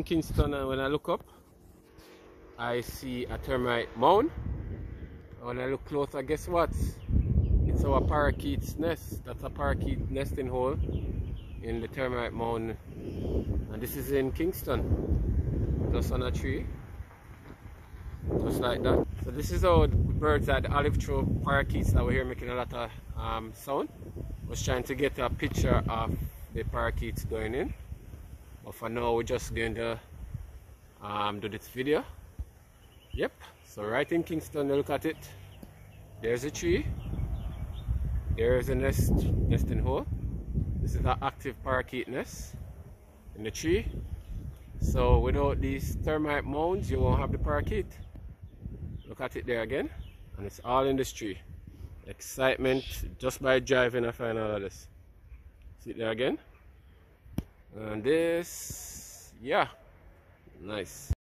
in Kingston and when I look up I see a termite mound. When I look closer guess what? It's our parakeet's nest. That's a parakeet nesting hole in the termite mound. And this is in Kingston just on a tree. Just like that. So this is how birds at the olive throat parakeets that we're here making a lot of um, sound. Was trying to get a picture of the parakeets going in but for now we're just going to um, do this video. Yep. So right in Kingston look at it. There's a tree. There's a nest nesting hole. This is an active parakeet nest in the tree. So without these termite mounds you won't have the parakeet. Look at it there again. And it's all in this tree. Excitement just by driving I find all of this. See it there again and this yeah nice